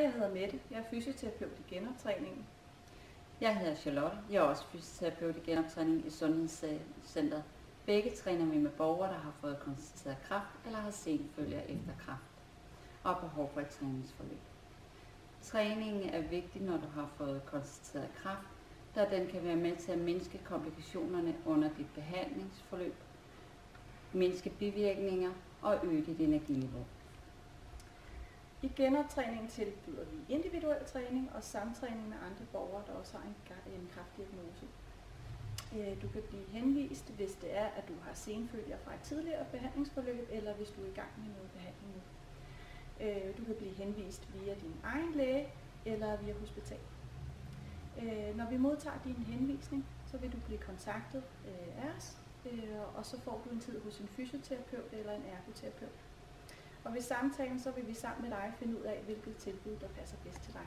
jeg hedder Mette. Jeg er fysioterapeut i genoptræningen. Jeg hedder Charlotte. Jeg er også fysioterapeut i genoptræning i Sundhedscenteret. Begge træner vi med borgere, der har fået konstateret kraft eller har senfølger efter kraft og behov for et træningsforløb. Træningen er vigtig, når du har fået konstateret kraft, da den kan være med til at mindske komplikationerne under dit behandlingsforløb, mindske bivirkninger og øge dit energiniveau. I genoptræningen tilbyder vi individuel træning og samtræning med andre borgere, der også har en, en kraftdiagnose. Øh, du kan blive henvist, hvis det er, at du har senfølger fra et tidligere behandlingsforløb, eller hvis du er i gang med noget behandling nu. Øh, du kan blive henvist via din egen læge eller via hospital. Øh, når vi modtager din henvisning, så vil du blive kontaktet af os, og så får du en tid hos en fysioterapeut eller en ergoterapeut. Og ved samtalen, så vil vi sammen med dig finde ud af, hvilket tilbud, der passer bedst til dig.